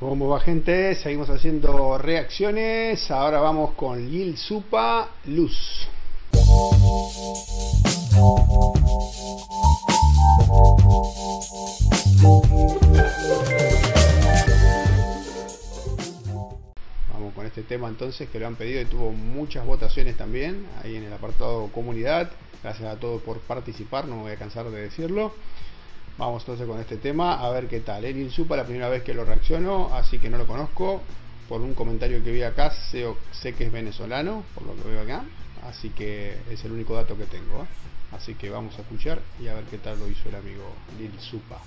¿Cómo va gente? Seguimos haciendo reacciones. Ahora vamos con Lil Supa Luz. Vamos con este tema entonces que lo han pedido y tuvo muchas votaciones también ahí en el apartado comunidad. Gracias a todos por participar, no me voy a cansar de decirlo. Vamos entonces con este tema a ver qué tal. El Supa la primera vez que lo reacciono, así que no lo conozco. Por un comentario que vi acá, sé, sé que es venezolano, por lo que veo acá. Así que es el único dato que tengo. ¿eh? Así que vamos a escuchar y a ver qué tal lo hizo el amigo Lil Supa.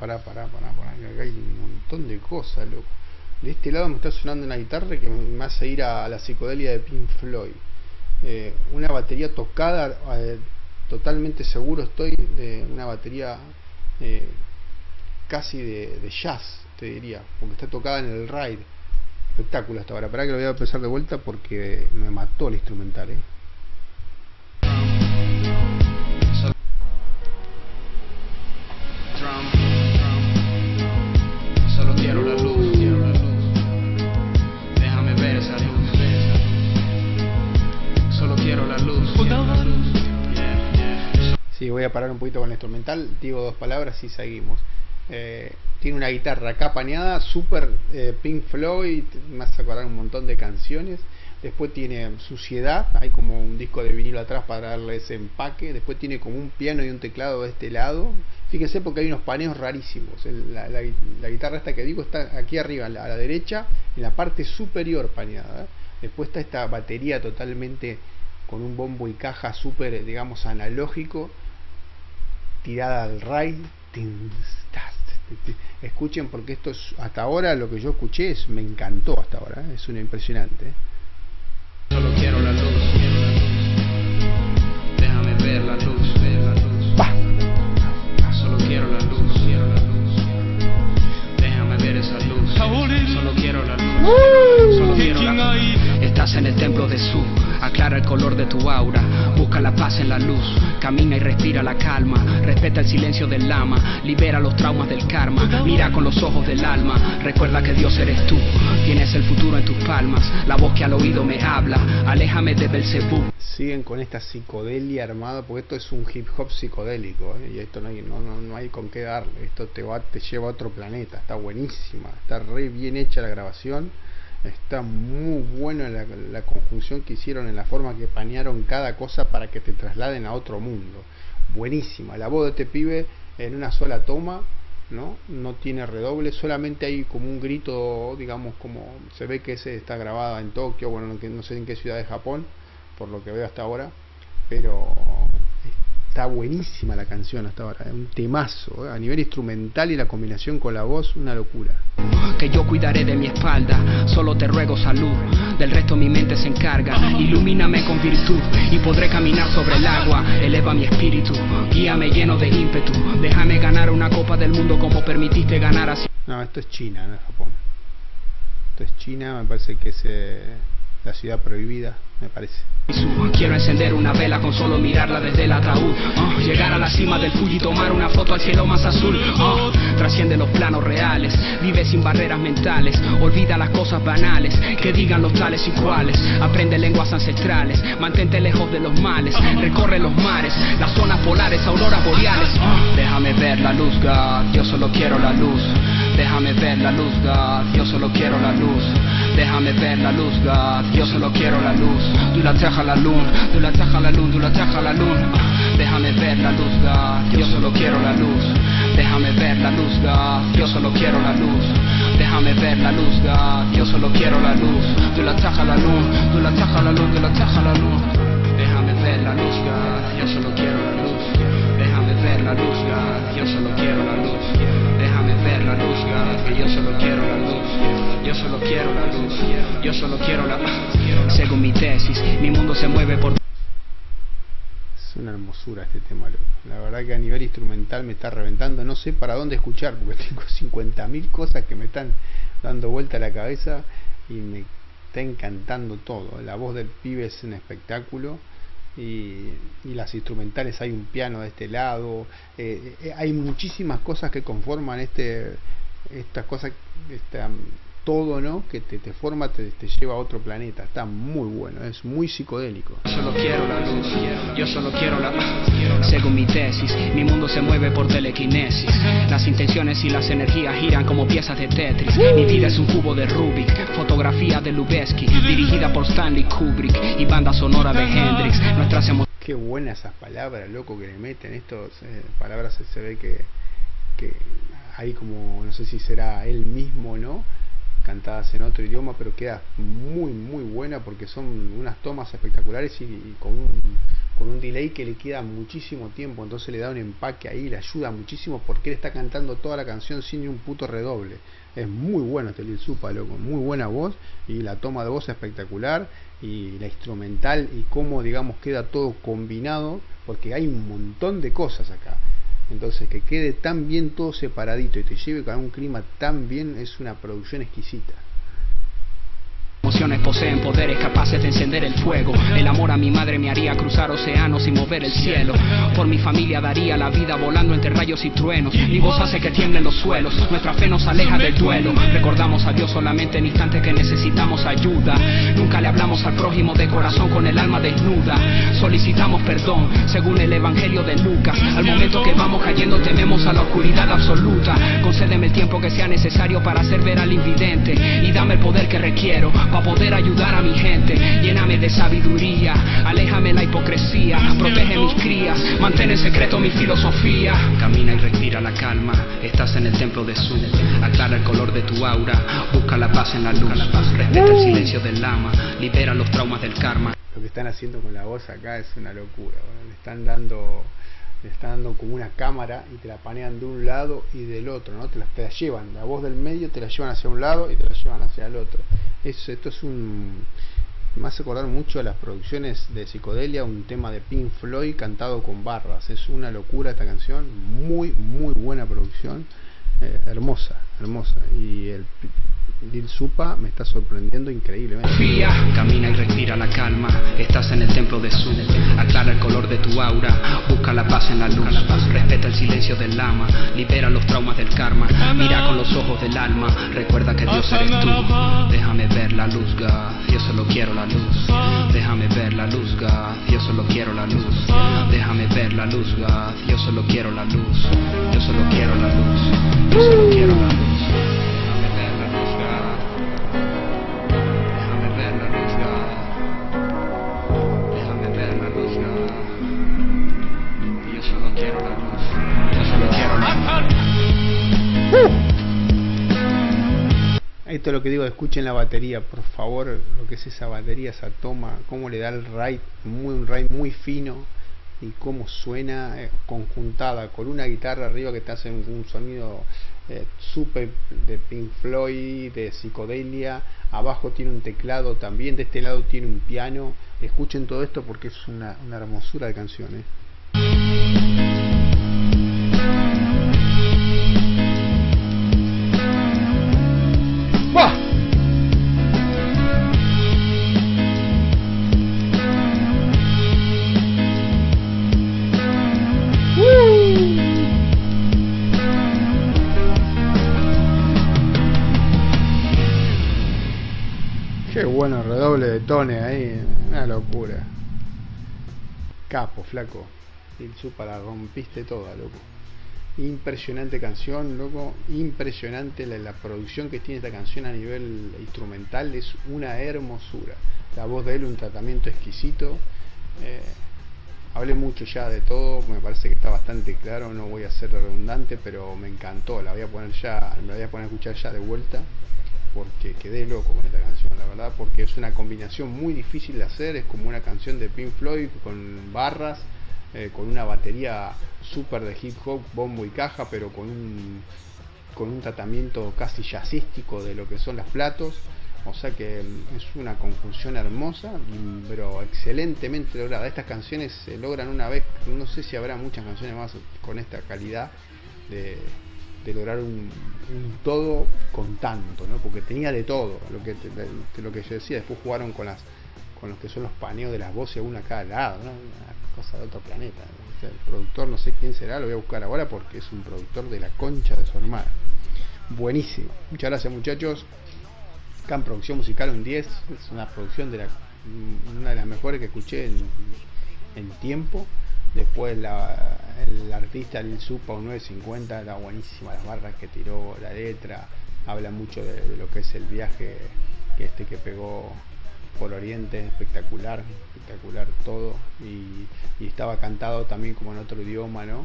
Pará, pará, pará, pará, que acá hay un montón de cosas, loco. De este lado me está sonando una guitarra que me hace ir a la psicodelia de Pink Floyd. Eh, una batería tocada, eh, totalmente seguro estoy de una batería eh, casi de, de jazz, te diría, porque está tocada en el ride. Espectáculo hasta ahora. Pará que lo voy a empezar de vuelta porque me mató el instrumental, eh. Voy a parar un poquito con el instrumental, digo dos palabras y seguimos. Eh, tiene una guitarra acá paneada, super eh, Pink Floyd, me hace acordar un montón de canciones. Después tiene suciedad, hay como un disco de vinilo atrás para darle ese empaque. Después tiene como un piano y un teclado de este lado. Fíjense porque hay unos paneos rarísimos. La, la gui- la guitarra esta que digo está aquí arriba, a la, derecha, en la parte superior paneada. Después está esta batería totalmente con un bombo y caja súper, digamos, analógico tirada al rail. Escuchen porque esto es hasta ahora lo que yo escuché es me encantó hasta ahora, ¿eh? es una impresionante. ¿eh? En camina y respira la calma, respeta el silencio del lama, libera los traumas del karma, mira con los ojos del alma, recuerda que Dios eres tú, tienes el futuro en tus palmas, la voz que al oído me habla, aléjame de. Siguen con esta psicodelia armada porque esto es un hip hop psicodélico ¿eh? y esto no hay, no, no, no hay con qué darle, esto te, te lleva a otro planeta, está buenísima, está re bien hecha la grabación. Está muy buena la, conjunción que hicieron en la forma que panearon cada cosa para que te trasladen a otro mundo. Buenísima. La voz de este pibe en una sola toma, ¿no? No tiene redoble, solamente hay como un grito, digamos, como se ve que ese está grabado en Tokio, bueno, no sé en qué ciudad de Japón, por lo que veo hasta ahora, pero está buenísima la canción hasta ahora, es un temazo, ¿eh? a nivel instrumental y la combinación con la voz, una locura. que yo cuidaré de mi espalda. Solo te ruego salud, del resto mi mente se encarga. Ilumíname con virtud y podré caminar sobre el agua. Eleva mi espíritu, guíame lleno de ímpetu. Déjame ganar una copa del mundo como permitiste ganar así. No, esto es China, no es Japón. Esto es China, me parece que es eh, la ciudad prohibida, me parece. Quiero encender una vela con solo mirarla desde el ataúd. Ah, llegar a la cima del Fuji, tomar una foto al cielo más azul. Ah, trasciende los planos reales, vive sin barreras mentales. Olvida las cosas banales, que digan los tales y cuales. Aprende lenguas ancestrales, mantente lejos de los males. Recorre los mares, las zonas polares, auroras boreales. Ah, déjame ver la luz, God, yo solo quiero la luz. Déjame ver la luz, God, yo solo quiero la luz. Déjame ver la luz, God, yo solo quiero la luz. La la luna, la la luna, la la luna. Déjame ver la luz, da. yo solo quiero la luz. Déjame ver la luz, da. yo solo quiero la luz. Déjame ver la luz, da. yo solo quiero la luz. Du la traje a la luna, du la traje a la luna, du la a la luna. Déjame ver la luz, da. yo solo quiero la luz. Déjame ver la luz, da. yo solo quiero la luz. Déjame ver la luz, da. que yo solo quiero la luz yo solo quiero la Según mi tesis, mi mundo se mueve por es una hermosura este tema, loco. La verdad que a nivel instrumental me está reventando. No sé para dónde escuchar porque tengo 50.000 cosas que me están dando vuelta a la cabeza y me está encantando todo. La voz del pibe es un espectáculo. Y, las instrumentales hay un piano de este lado eh, eh, hay muchísimas cosas que conforman este estas cosas esta, todo, ¿no? Que te, te forma, te, te, lleva a otro planeta. Está muy bueno, es muy psicodélico. Yo solo quiero la luz, yo solo quiero la Según mi tesis, mi mundo se mueve por telequinesis. Las intenciones y las energías giran como piezas de Tetris. Mi vida es un cubo de Rubik, fotografía de Lubeski, dirigida por Stanley Kubrick y banda sonora de Hendrix. Nuestras. Qué buenas esas palabras, loco, que le meten. Estas eh, palabras se, ve que, que hay como, no sé si será él mismo, ¿no? Cantadas en otro idioma, pero queda muy muy buena porque son unas tomas espectaculares y, con, un, con un delay que le queda muchísimo tiempo, entonces le da un empaque ahí, le ayuda muchísimo porque él está cantando toda la canción sin ni un puto redoble. Es muy bueno este Lil Supa, loco, muy buena voz y la toma de voz espectacular y la instrumental y cómo digamos queda todo combinado porque hay un montón de cosas acá entonces, que quede tan bien todo separadito y te lleve con un clima tan bien es una producción exquisita poseen poderes capaces de encender el fuego. El amor a mi madre me haría cruzar océanos y mover el cielo. Por mi familia daría la vida volando entre rayos y truenos. Mi voz hace que tiemblen los suelos. Nuestra fe nos aleja del duelo. Recordamos a Dios solamente en instantes que necesitamos ayuda. Nunca le hablamos al prójimo de corazón con el alma desnuda. Solicitamos perdón según el evangelio de Lucas. Al momento que vamos cayendo tememos a la oscuridad absoluta. Concédeme el tiempo que sea necesario para hacer ver al invidente y dame el poder que requiero poder ayudar a mi gente. Lléname de sabiduría, aléjame la hipocresía, protege mis crías, mantén en secreto mi filosofía. Camina y respira la calma, estás en el templo de Su, aclara el color de tu aura, busca la paz en la luz, respeta el silencio del lama, libera los traumas del karma. Lo que están haciendo con la voz acá es una locura, le están dando le están dando como una cámara y te la panean de un lado y del otro, ¿no? Te la, te la llevan, la voz del medio te la llevan hacia un lado y te la llevan hacia el otro. Es, esto es un... Me hace acordar mucho a las producciones de Psicodelia, un tema de Pink Floyd cantado con barras. Es una locura esta canción, muy, muy buena producción, eh, hermosa, hermosa. Y el Lil Supa me está sorprendiendo increíblemente. Fía, camina y respira la calma. Estás en el templo de Su. Aclara el color de tu aura. Busca la paz en la luz. Respeta el silencio del lama. Libera los traumas del karma. Mira con los ojos del alma. Recuerda que Dios eres tú. Déjame ver la luz, God. Yo solo quiero la luz. Déjame ver la luz, God. Yo solo quiero la luz. Déjame ver la luz, God. Yo solo quiero la luz. Yo solo quiero la luz. Yo solo quiero la luz. Esto es lo que digo, escuchen la batería, por favor, lo que es esa batería, esa toma, cómo le da el ride, muy, un ride muy fino y cómo suena eh, conjuntada con una guitarra arriba que te hace un, sonido eh, súper de Pink Floyd, de psicodelia, abajo tiene un teclado también, de este lado tiene un piano, escuchen todo esto porque es una, una hermosura de canciones. Redoble de tones ahí, una locura. Capo, flaco. El chupa la rompiste toda, loco. Impresionante canción, loco. Impresionante la, producción que tiene esta canción a nivel instrumental. Es una hermosura. La voz de él, un tratamiento exquisito. Eh, hablé mucho ya de todo. Me parece que está bastante claro. No voy a ser redundante, pero me encantó. La voy a poner ya, me la voy a poner a escuchar ya de vuelta porque quedé loco con esta canción, la verdad, porque es una combinación muy difícil de hacer, es como una canción de Pink Floyd con barras, eh, con una batería súper de hip hop, bombo y caja, pero con un, con un tratamiento casi jazzístico de lo que son los platos, O sea que mm, es una conjunción hermosa, mm, pero excelentemente lograda. Estas canciones se logran una vez, no sé si habrá muchas canciones más con esta calidad de, lograr un, todo con tanto, ¿no? Porque tenía de todo, lo que, lo que yo decía, después jugaron con las con los que son los paneos de las voces una a cada lado, ¿no? una cosa de otro planeta. el productor no sé quién será, lo voy a buscar ahora porque es un productor de la concha de su hermana. Buenísimo. Muchas gracias muchachos. Can Producción Musical un 10. Es una producción de la, una de las mejores que escuché en, tiempo. Después la, el artista Lil Supa un 950 era buenísima las barras que tiró, la letra, habla mucho de, lo que es el viaje que este que pegó por Oriente, espectacular, espectacular todo y, estaba cantado también como en otro idioma, ¿no?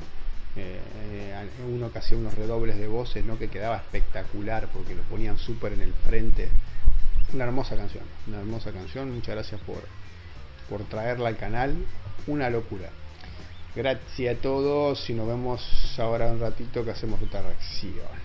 Eh, eh, uno que hacía unos redobles de voces, ¿no? Que quedaba espectacular porque lo ponían súper en el frente. Una hermosa canción, una hermosa canción. Muchas gracias por, por traerla al canal. Una locura. Gracias a todos y nos vemos ahora un ratito que hacemos otra reacción.